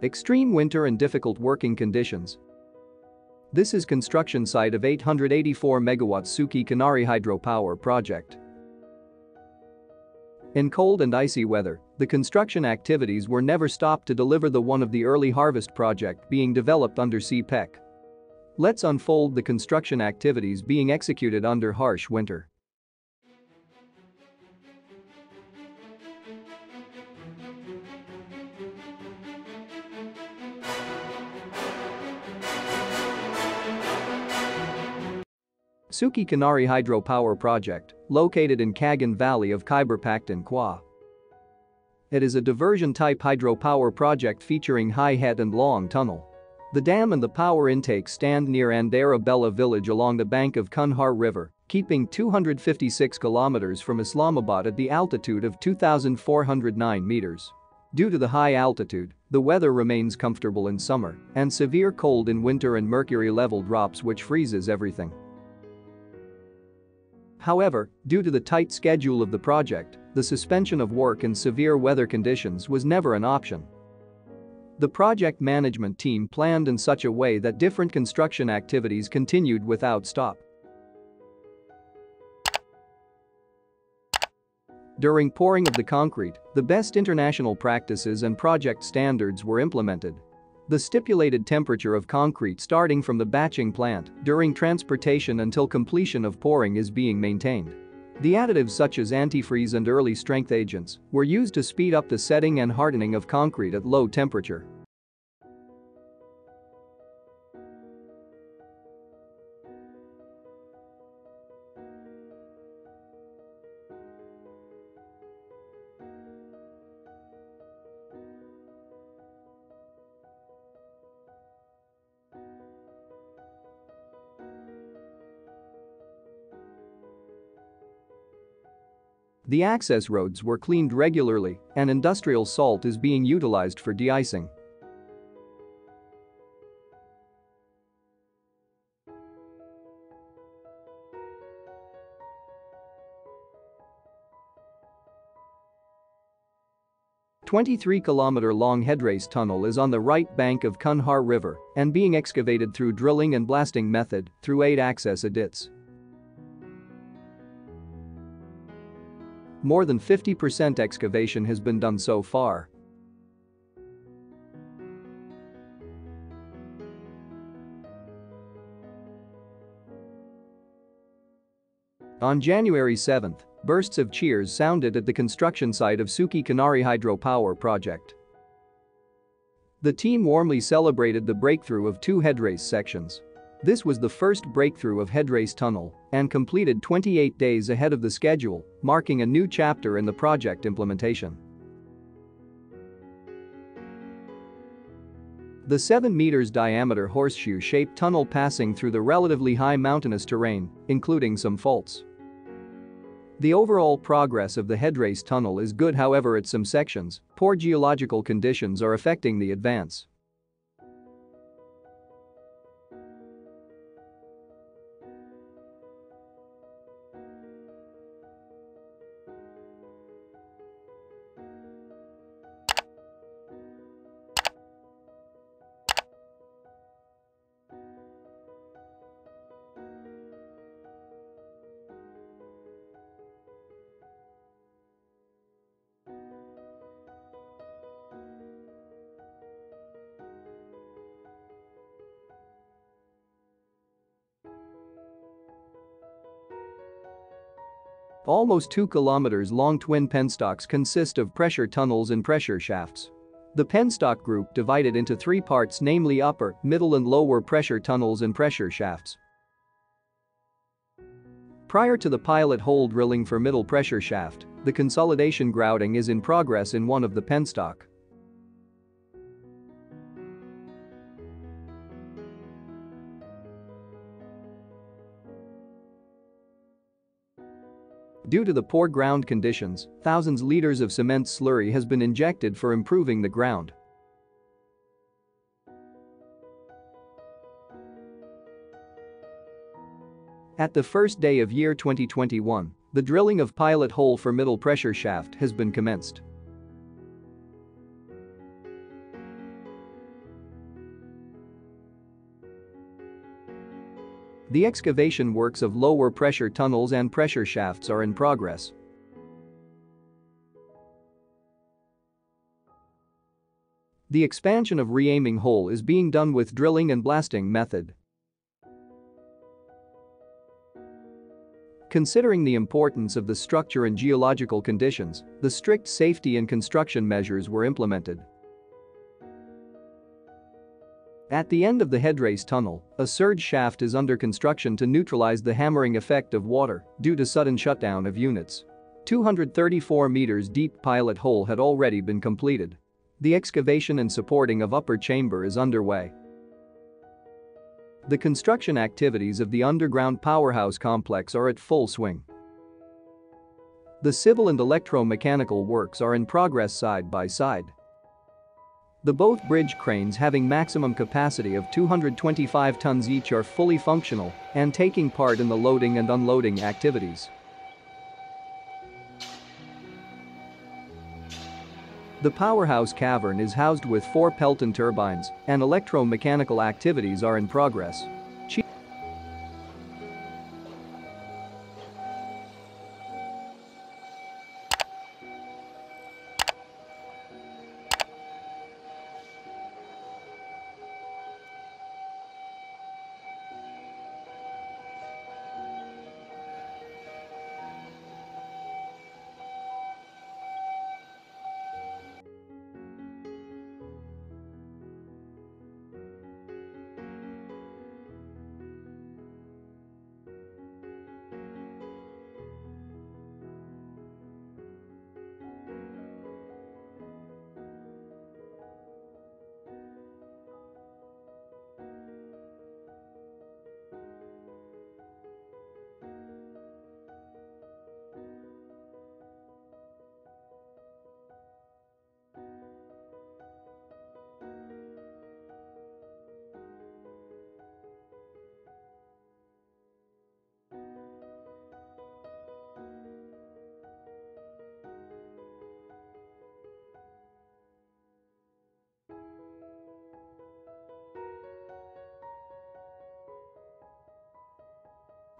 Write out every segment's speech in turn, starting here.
Extreme winter and difficult working conditions. This is construction site of 884 megawatt Suki Kinari hydropower project. In cold and icy weather, the construction activities were never stopped to deliver the one of the early harvest project being developed under CPEC. Let's unfold the construction activities being executed under harsh winter. Suki Kinari Hydropower Project, located in Kaghan Valley of Khyber Pakhtunkhwa. It is a diversion-type hydropower project featuring high head and long tunnel. The dam and the power intake stand near Andherabela village along the bank of Kunhar River, keeping 256 kilometers from Islamabad at the altitude of 2,409 meters. Due to the high altitude, the weather remains comfortable in summer and severe cold in winter and mercury level drops which freezes everything. However, due to the tight schedule of the project, the suspension of work in severe weather conditions was never an option. The project management team planned in such a way that different construction activities continued without stop. During pouring of the concrete, the best international practices and project standards were implemented. The stipulated temperature of concrete starting from the batching plant during transportation until completion of pouring is being maintained. The additives such as antifreeze and early strength agents were used to speed up the setting and hardening of concrete at low temperature. The access roads were cleaned regularly and industrial salt is being utilized for de-icing. Twenty-three kilometer long headrace tunnel is on the right bank of Kunhar River and being excavated through drilling and blasting method through eight access adits. More than 50% excavation has been done so far. On January 7, bursts of cheers sounded at the construction site of Suki Kinari Hydropower Project. The team warmly celebrated the breakthrough of two headrace sections. This was the first breakthrough of Headrace Tunnel and completed 28 days ahead of the schedule, marking a new chapter in the project implementation. The 7 meters diameter horseshoe-shaped tunnel passing through the relatively high mountainous terrain, including some faults. The overall progress of the Headrace tunnel is good however at some sections, poor geological conditions are affecting the advance. Almost 2 kilometers long twin penstocks consist of pressure tunnels and pressure shafts. The penstock group divided into three parts namely upper, middle and lower pressure tunnels and pressure shafts. Prior to the pilot hole drilling for middle pressure shaft, the consolidation grouting is in progress in one of the penstock. Due to the poor ground conditions, thousands liters of cement slurry has been injected for improving the ground. At the first day of year 2021, the drilling of pilot hole for middle pressure shaft has been commenced. The excavation works of lower pressure tunnels and pressure shafts are in progress. The expansion of reaming hole is being done with drilling and blasting method. Considering the importance of the structure and geological conditions, the strict safety and construction measures were implemented. At the end of the headrace tunnel, a surge shaft is under construction to neutralize the hammering effect of water due to sudden shutdown of units. 234 meters deep pilot hole had already been completed. The excavation and supporting of upper chamber is underway. The construction activities of the underground powerhouse complex are at full swing. The civil and electromechanical works are in progress side by side. The both bridge cranes having maximum capacity of 225 tons each are fully functional and taking part in the loading and unloading activities. The powerhouse cavern is housed with four Pelton turbines and electromechanical activities are in progress.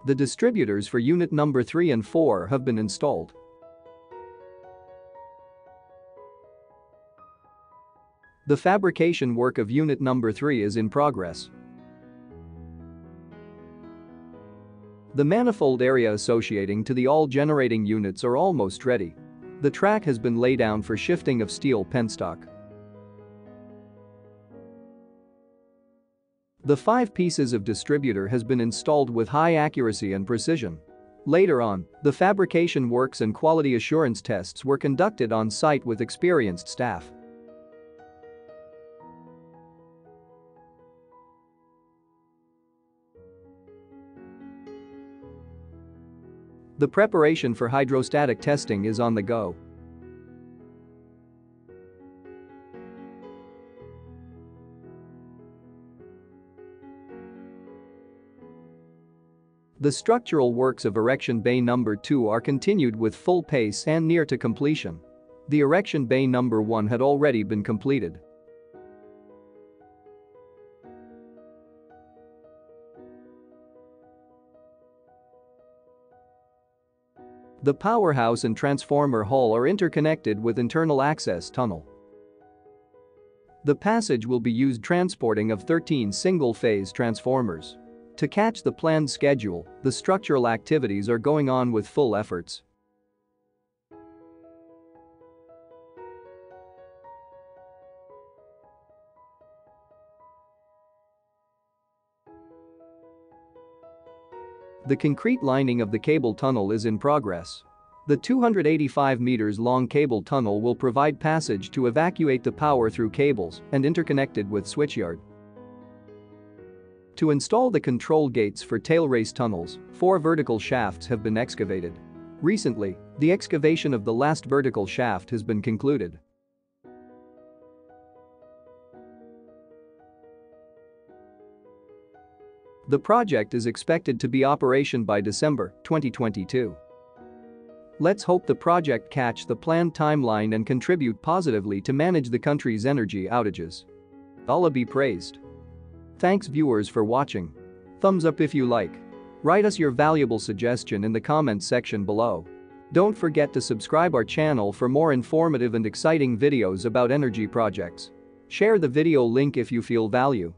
The distributors for unit number 3 and 4 have been installed. The fabrication work of unit number 3 is in progress. The manifold area associating to the all generating units are almost ready. The track has been laid down for shifting of steel penstock. The five pieces of distributor has been installed with high accuracy and precision. Later on, the fabrication works and quality assurance tests were conducted on site with experienced staff. The preparation for hydrostatic testing is on the go. The structural works of Erection Bay No. 2 are continued with full pace and near to completion. The Erection Bay No. 1 had already been completed. The powerhouse and transformer hall are interconnected with internal access tunnel. The passage will be used transporting of 13 single-phase transformers. To catch the planned schedule, the structural activities are going on with full efforts. The concrete lining of the cable tunnel is in progress. The 285 meters long cable tunnel will provide passage to evacuate the power through cables and interconnected with switchyard. To install the control gates for tailrace tunnels, four vertical shafts have been excavated. Recently, the excavation of the last vertical shaft has been concluded. The project is expected to be operation by December 2022. Let's hope the project catch the planned timeline and contribute positively to manage the country's energy outages. Allah be praised. Thanks viewers for watching. Thumbs up if you like. Write us your valuable suggestion in the comments section below. Don't forget to subscribe our channel for more informative and exciting videos about energy projects. Share the video link if you feel value.